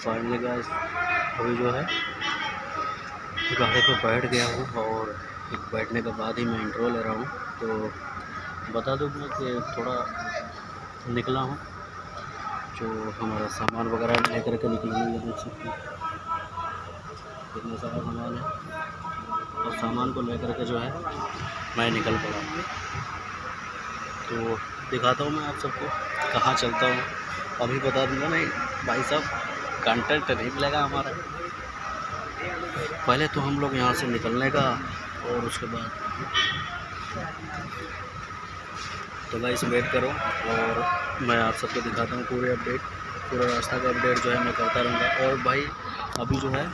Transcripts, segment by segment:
Finally guys अभी जो है, गाड़ी पर बैठ गया हूँ और बैठने के बाद ही मैं इंट्रो ले रहा हूँ। तो बता दूँ मैं कि थोड़ा निकला हूँ, जो हमारा सामान वगैरह लेकर के निकले हैं, ये देख सकते हैं। कितना सारा सामान है। और सामान को लेकर के जो है, मैं निकल पड़ा तो दिखाता हूँ मैं आप सबको, कहाँ चलता हूँ। अभी बता दूँगा नहीं भाई साहब कंटेंट नहीं मिलेगा हमारा। पहले तो हम लोग यहाँ से निकलने का और उसके बाद। तो भाई इस वेट करो और मैं आप सबको दिखाता हूँ पूरे अपडेट पूरा रास्ता का अपडेट जो है मैं करता रहूँगा। और भाई, अभी जो है,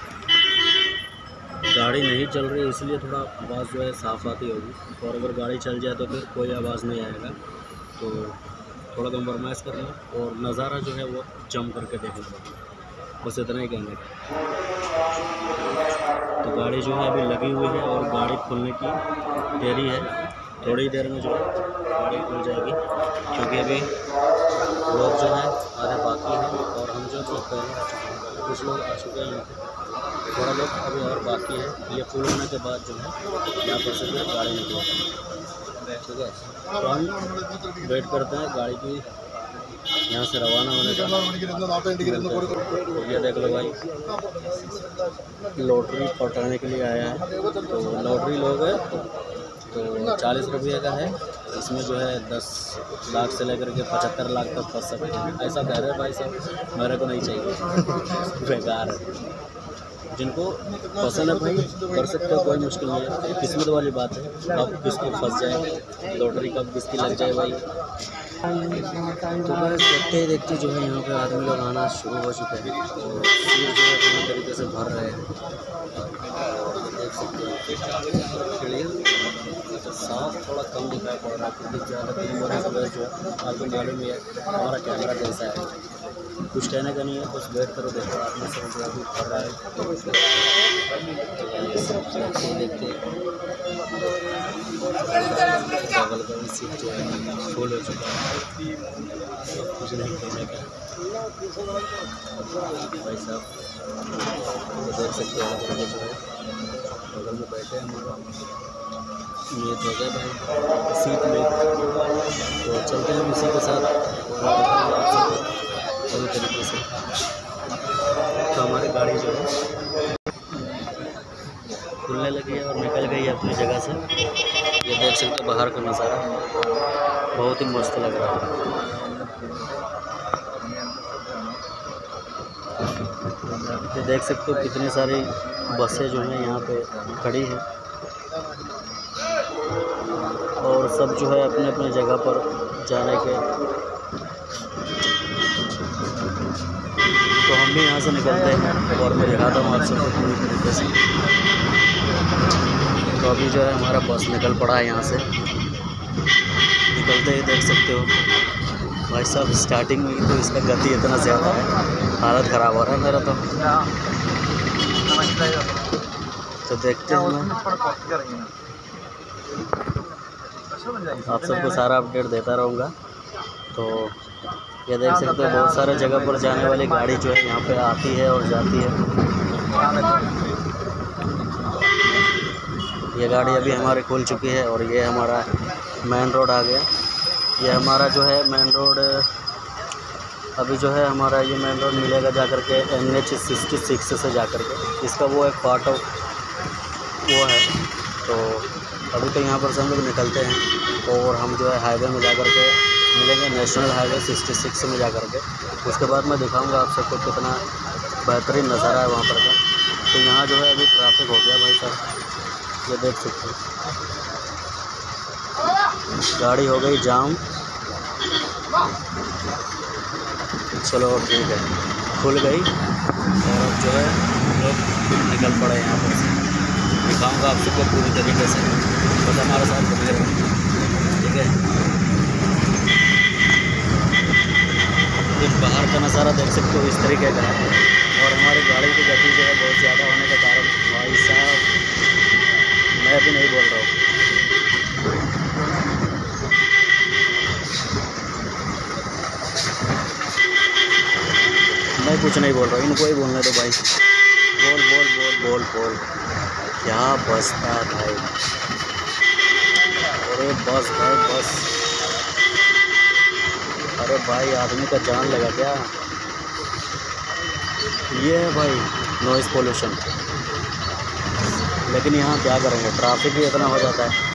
गाड़ी नहीं चल रही, इसलिए थोड़ा आवाज़ जो है साफ़ आती होगी। और अगर गाड़ी चल जाए तो फिर कोई आवाज़ नहीं आएगा। तो थोड़ा कम्प्रोमाइज़ करना और नज़ारा जो है वो जम करके देखना। बस इतना ही कहने का। तो गाड़ी जो है अभी लगी हुई है और गाड़ी खुलने की देरी है। थोड़ी देर में जो है गाड़ी खुल जाएगी। क्योंकि अभी लोग जो है, आधे बाकी हैं और हम जो तो पहले हैं, कुछ लोग आ चुके हैं। थोड़ा लोग अभी और बाकी है। ये फुल होने के बाद जो है यहाँ पर से गाड़ी निकलेगी। ठीक है? तो हम वेट करते हैं गाड़ी की यहाँ से रवाना होने का। ये देख लो भाई, लॉटरी पटाने के लिए आया है। तो लॉटरी लोग है तो चालीस रुपये का है। इसमें जो है दस लाख से लेकर के पचहत्तर लाख तक फंस सकते हैं। ऐसा कह रहे हैं भाई साहब, मेरे को नहीं चाहिए। बेकार है। जिनको पसंद है भाई, कर सकते हो, कोई मुश्किल नहीं है। किस्मत वाली बात है कब किसको फंस जाए, लॉटरी कब किसकी लग जाए भाई। तो बस देखते ही देखते जो है यहाँ पे आदमी लोग आना शुरू हो चुके हैं। और सीट जो है पूरी तरीके से भर रहे हैं। देख सकते हैं साफ़ थोड़ा कम दिखाई पड़ रहा है, क्योंकि ज़्यादा तीन बजे सुबह जो है आपको मालूम ही है, हमारा कैमरा कैसा है। कुछ कहने का नहीं है, बस वेट करो, देखो आदमी में से जो अभी भर रहा है। देखते बगल का भी सीट जो है, फुल हो चुका है। कुछ नहीं कहने का। भाई साहब तो देख सकते हैं बगल जो है। बगल में बैठे हैं हम ये तो गए भाई। सीट में। तो चलते हैं उसी के साथ। पूरी तरीके से। तो हमारी गाड़ी जो है, खुलने लगी है और निकल गई है अपनी जगह से। ये देख सकते हो बाहर का नज़ारा। बहुत ही मस्त लग रहा है। ये देख सकते हो कितनी सारी बसें जो हैं यहाँ पे खड़ी हैं। और सब जो है अपने अपने जगह पर जाने के। तो हम भी यहाँ से निकलते हैं और मैं दिखाता हूँ आप सबको पूरी तरीके से। तो अभी जो है हमारा बस निकल पड़ा है यहाँ से। निकलते ही देख सकते हो। भाई साहब स्टार्टिंग में तो इसका गति इतना ज़्यादा है। हालत ख़राब हो रहा है मेरा तो। तो देखते हैं आप सबको सारा अपडेट देता रहूँगा। तो ये देख सकते हो, बहुत सारे जगह पर जाने वाली गाड़ी जो है यहाँ पे आती है और जाती है। ये गाड़ी अभी हमारी खुल चुकी है और ये हमारा मेन रोड आ गया। ये हमारा जो है मेन रोड अभी जो है हमारा ये मेन रोड मिलेगा जा कर के एन एच सिक्सटी सिक्स से जा कर के। इसका वो एक पार्ट ऑफ़ वो है। तो अभी तो यहाँ पर से हम लोग निकलते हैं और हम जो है हाईवे में जा कर के मिलेंगे नेशनल हाईवे सिक्सटी सिक्स में जा कर के। उसके बाद मैं दिखाऊँगा आप सबको कितना बेहतरीन नज़ारा है वहाँ पर का। तो यहाँ जो है अभी ट्रैफ़िक हो गया भाई साहब। ये देख सकते हैं। गाड़ी हो गई जाम। चलो ठीक है। खुल गई। और अब जो है लोग निकल पड़े यहाँ पर दिखाऊँगा आप सबको पूरी तरीके से। बस हमारे साथ बने रहो। ठीक है? बाहर का नज़ारा देख सकते हो, इस तरीके का और हमारी गाड़ी की गति जो है, बहुत ज़्यादा होने के कारण भाई साहब मैं भी नहीं बोल रहा हूँ। मैं कुछ नहीं बोल रहा हूँ। इनको ही बोलने दो भाई। बोल बोल बोल बोल बोल। क्या बसता भाई? अरे बस भाई, बस। अरे भाई, आदमी का जान लगा क्या? ये है भाई नॉइज़ पोल्यूशन लेकिन यहाँ क्या करेंगे? ट्रैफ़िक भी इतना हो जाता है।